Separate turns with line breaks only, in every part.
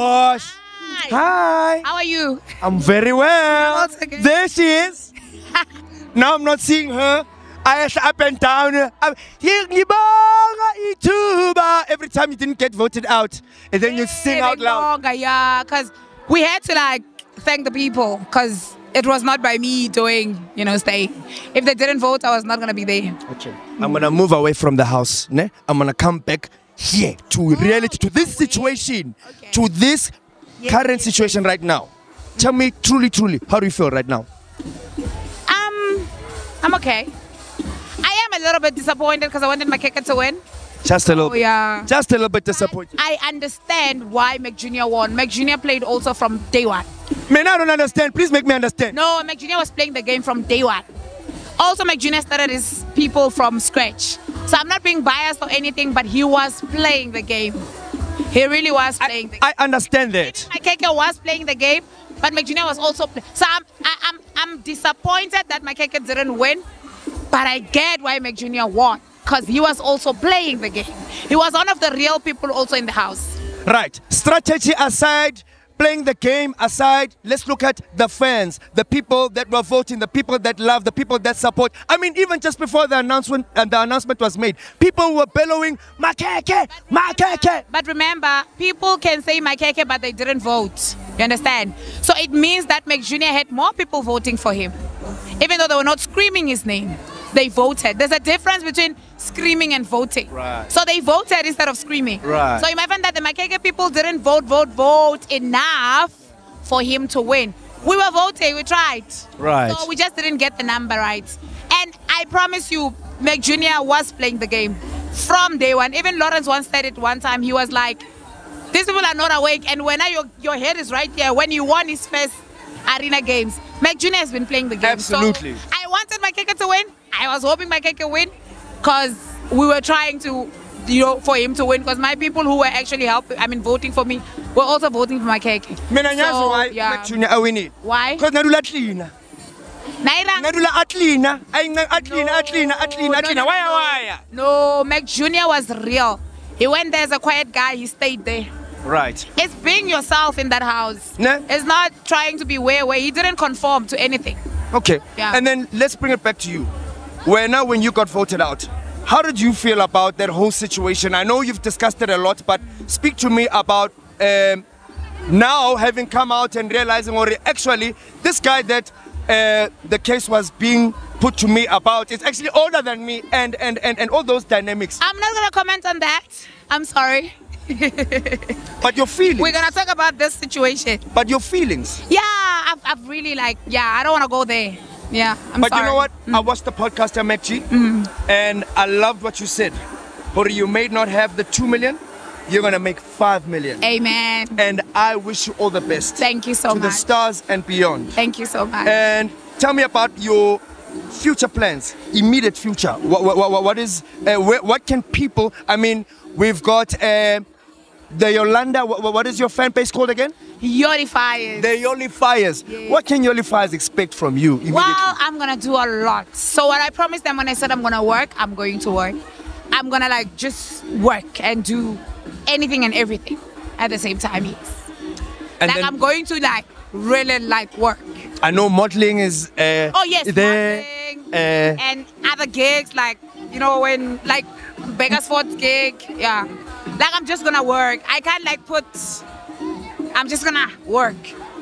Gosh.
Hi.
Hi.
How are you?
I'm very well.
Good.
There she is. now I'm not seeing her. I asked up and down. I'm- Ngiyibonga ithuba. Every time you didn't get voted out, and then you sing out loud.
Yeah, because we had to like thank the people because it was not by me doing, you know, staying. If they didn't vote, I was not gonna be there.
Okay. I'm gonna move away from the house. Ne? I'm gonna come back here to reality, to this situation,
Okay.
to this
Yes,
current situation right now. Tell me truly, truly, how do you feel right now?
Um, I'm okay. I am a little bit disappointed because I wanted Makhekhe to win.
Just a little
Oh
bit.
yeah.
Just a little bit disappointed.
I understand why McJunior won. McJunior played also from day one.
Man, I don't understand. Please make me understand.
No, McJunior was playing the game from day one. Also, McJunior started his people from scratch. So I'm not being biased or anything, but he was playing the game. He really was playing the game.
I understand that.
Makhekhe was playing the game, but McJunior was also playing. So I'm, I, I'm, I'm disappointed that Makhekhe didn't win, but I get why McJunior won because he was also playing the game. He was one of the real people also in the house.
Right. Strategy aside, playing the game aside, let's look at the fans, the people that were voting, the people that love, the people that support. I mean, even just before the announcement and the announcement was made, people were bellowing, Makhekhe, Makhekhe.
But remember, people can say Makhekhe, but they didn't vote. You understand? So it means that McJunior had more people voting for him, even though they were not screaming his name. They voted. There's a difference between screaming and voting.
Right.
So they voted instead of screaming.
Right.
So you might find that the Makhekhe people didn't vote, vote, vote enough for him to win. We were voting, we tried.
Right.
So we just didn't get the number right. And I promise you, Mac Jr. was playing the game from day one. Even Lawrence once said it one time. He was like, these people are not awake. And when I, your, your head is right here, when you won his first arena games, Mac Jr. has been playing the game. So
Absolutely.
I wanted Makhekhe to win. I was hoping Makhekhe win because we were trying to, you know, for him to win. Because my people who were actually helping, I mean, voting for me, were also voting for Makhekhe.
Mina
So,
why
yeah.
McJunior awinile.
Why?
Because nadula cleaner.
Naira,
Nadula atlina. Atlina, atlina, atlina,
No,
atlina.
no,
Why
no,
why?
No, Mac Jr. was real. He went there as a quiet guy, he stayed there.
Right.
It's being yourself in that house.
Ne?
It's not trying to be where where he didn't conform to anything.
Okay.
Yeah.
And then let's bring it back to you. Where now when you got voted out, how did you feel about that whole situation? I know you've discussed it a lot, but speak to me about um, now having come out and realizing, or actually, this guy that uh, the case was being put to me about is actually older than me, and and and, and all those dynamics.
I'm not gonna comment on that. I'm sorry.
But your feelings.
We're gonna talk about this situation.
but your feelings.
Yeah, I've, I've really like yeah, I don't wanna go there. Yeah, I'm
but
sorry.
you know what? I watched the podcast MacG, and I loved what you said. Or you may not have the two million, you're gonna make five million.
Amen.
And I wish you all the best.
Thank you so much.
to the stars and beyond.
Thank you so much.
And tell me about your future plans, immediate future. What, what, what, what is, uh, where, what can people, I mean, we've got uh, the Yolanda, what, what is your fan base called again?
Yodifiers.
The Yoli Fires.
Yeah.
What can Yoli Fires expect from you?
Well, I'm gonna do a lot. So what I promised them when I said I'm gonna work, I'm going to work. I'm gonna like just work and do anything and everything at the same time. Yes.
and
like
then
I'm going to like really like work.
I know modeling is uh,
Oh yes,
there.
modeling
uh,
and other gigs like you know when like Bakersford gig. Yeah. Like I'm just gonna work. I can't like put. I'm just gonna work.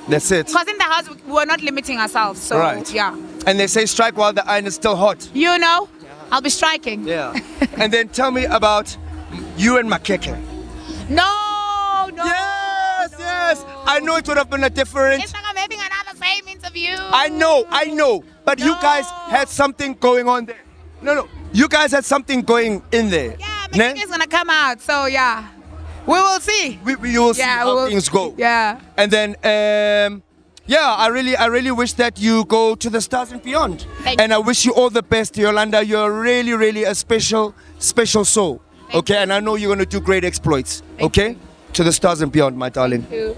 That's it.
Cause in the house we- we're not limiting ourselves. So
Right.
yeah.
And they say strike while the iron is still hot.
You know, I'll be striking.
Yeah. and then tell me about you and Makhekhe.
No, no.
Yes, yes. I know it would have been a different.
It's like I'm having another same interview.
I know, I know. But you guys had something going on there. No, no. You guys had something going in there.
Yeah? Mexico is gonna come out. So yeah, we will see.
We, we will see
yeah,
how
will,
things go.
Yeah.
And then, um, yeah, I really, I really wish that you go to the stars and beyond.
Thank
and I wish you all the best, Yolanda. You're really, really a special, special soul.
Thank
okay,
you.
and I know you're gonna do great exploits.
Thank
okay, to the stars and beyond, my darling.
you.